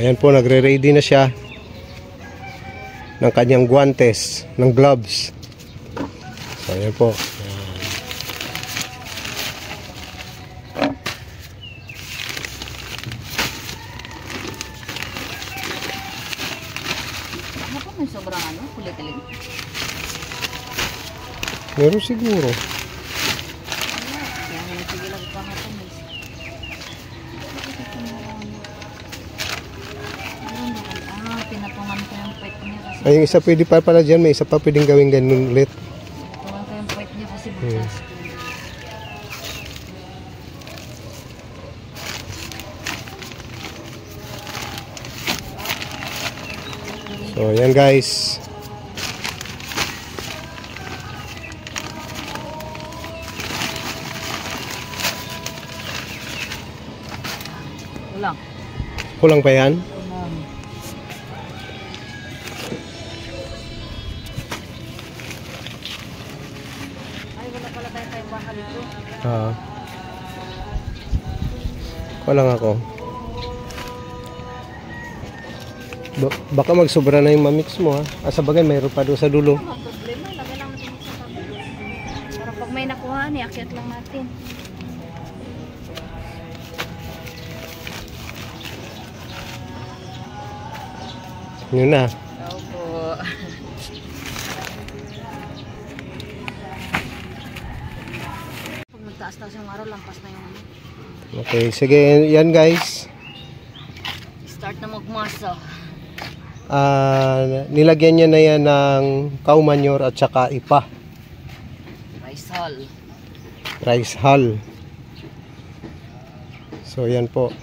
Ayan po, nagre-ready na siya ng kanyang guantes, ng gloves. So, ayan po. Ano ano? Meron siguro. Ay, yung isa pwede pa pala dyan. May isa pa pwedeng gawin ganun ulit. ko yung puwet niya kasi butas ko. So, ayan guys. Wala. Kulang pa yan? Ah. Kulang ako. Ba- baka magsobra na yung mamix mo ha. Ah, sa bagay, mayroon pa doon sa dulo. Problema? Lagay lang natin sa tabi. Para pag may nakuha, niakyat lang natin. Yun na. Pag nagtaas-taas yung araw, lampas na yung ano. Okay, sige. Yan guys. Start na magmasa. Ah, nilagyan niya na yan ng cow manure at saka ipa. Rice hull. Rice hull. So, yan po.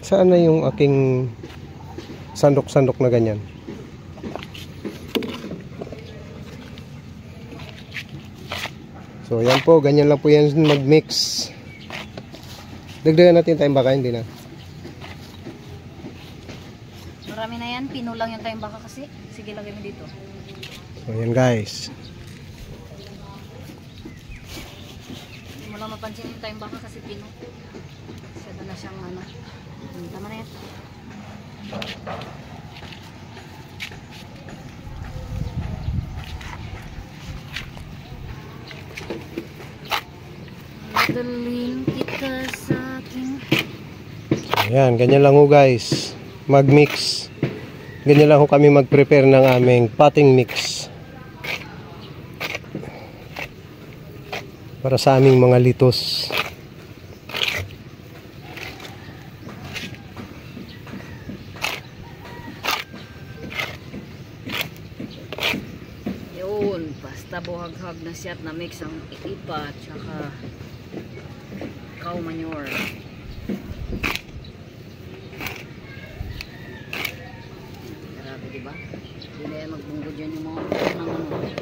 Saan na yung aking sandok-sandok na ganyan? So, yan po. Ganyan lang po yan mag-mix. Dagdagan natin tayong baka, hindi na. Marami na yan. Pino lang yung tayong baka kasi. Sige, lagay mo dito. So, yan guys. Hindi mo lang mapansin yung tayong baka kasi pino. Masyado na siyang ano. Hmm, Tama na yan. Dalhin kita sa aking Ayan, ganyan lang ho guys. Mag-mix. Ganyan lang ho kami mag-prepare ng aming potting mix. Para sa aming mga litos. Yun, basta buhag-hag na siya at na-mix ang ipa at saka cow manure. Grabe, di ba? Magbunggo dyan yung mga ng ano.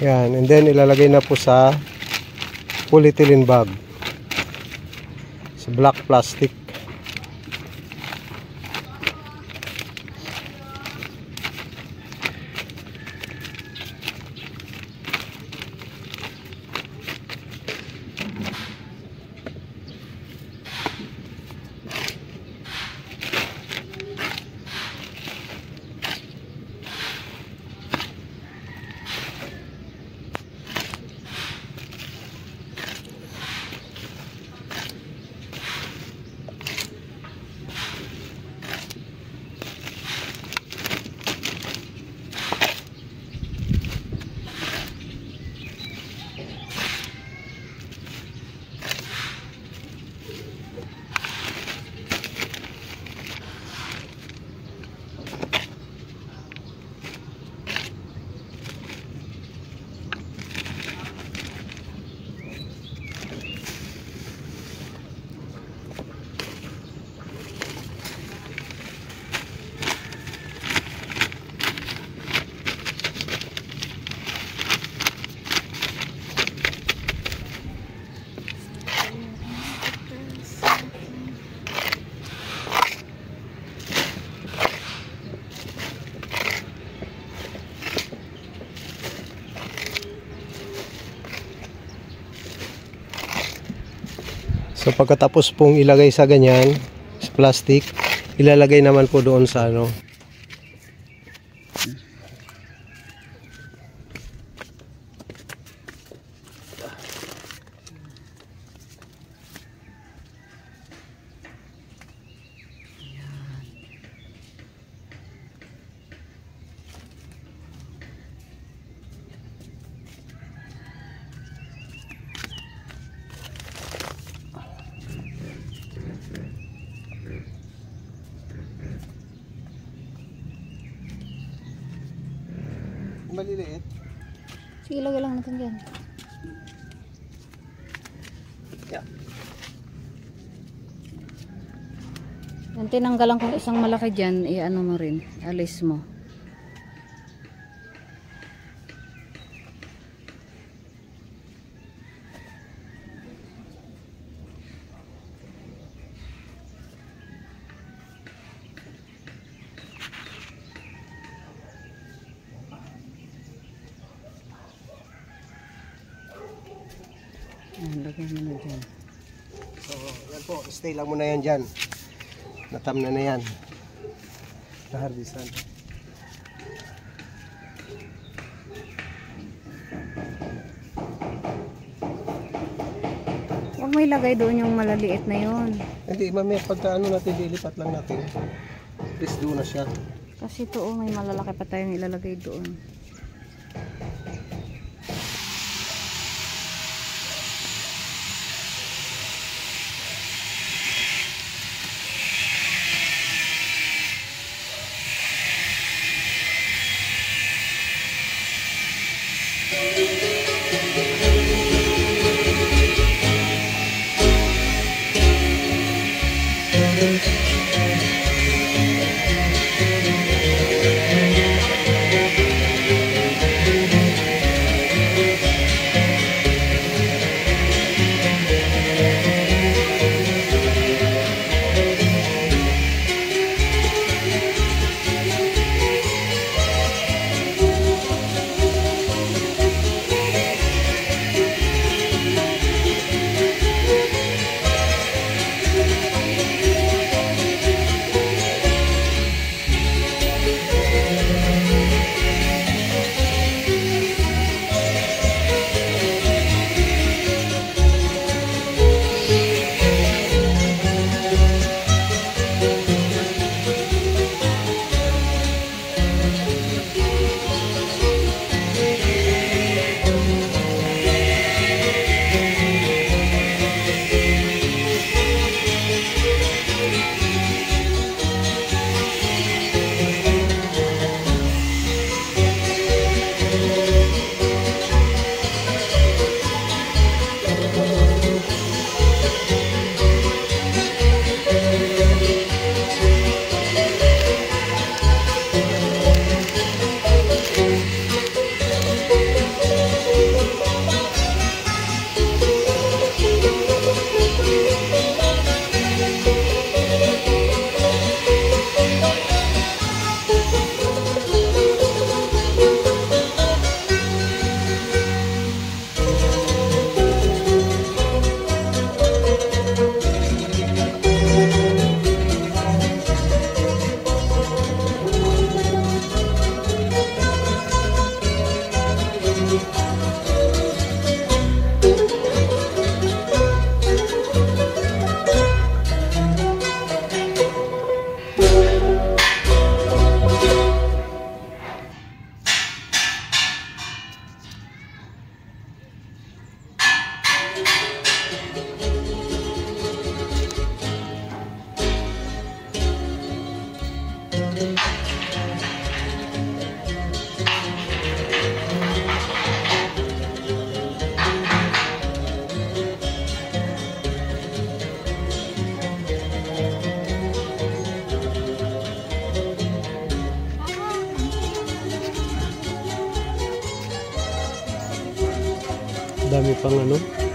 Yan, and then ilalagay na po sa polyethylene bag. Sa black plastic. So pagkatapos pong ilagay sa ganyan, sa plastic, ilalagay naman po doon sa ano. Maliliit. Sige, lagay lang natin dyan. Yeah. Yan, tinanggalan ko isang malaki dyan, i-ano mo rin, alis mo. Yan po. Stay lang muna yan dyan. Natam na na yan. Nahardisan. Huwag mo ilagay doon yung malaliit na yon. Hindi, mamaya pagka ano natin, lilipat lang natin. Please do na siya. Kasi ito oh, may malalaki pa tayong ilalagay doon. Dami pang ano.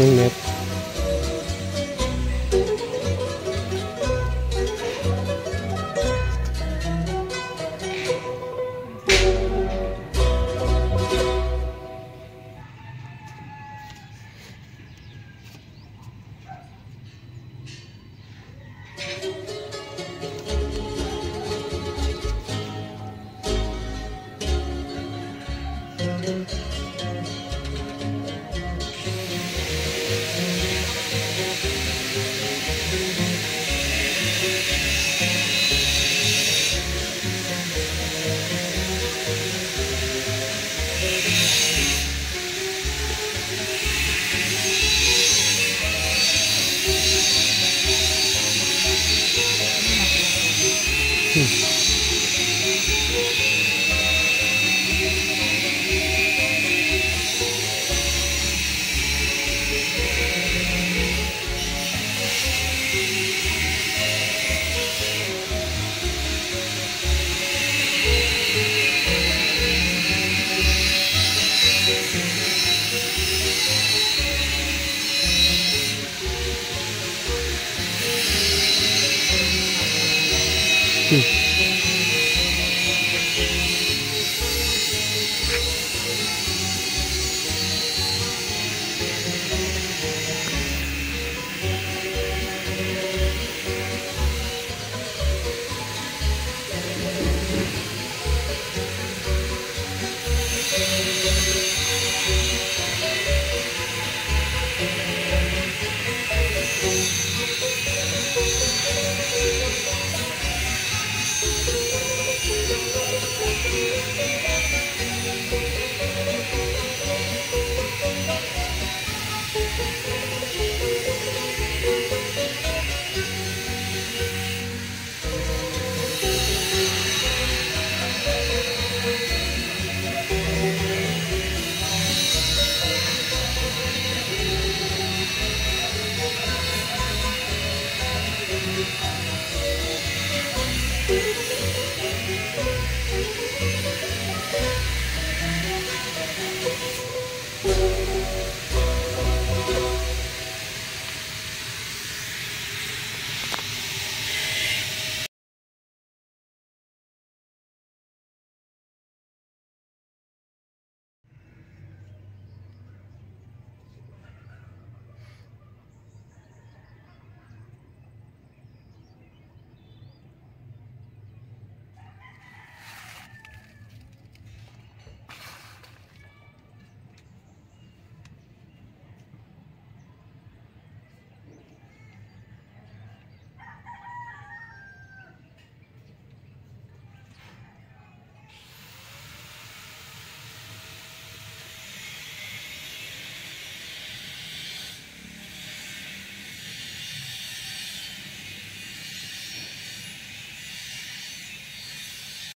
Yung net.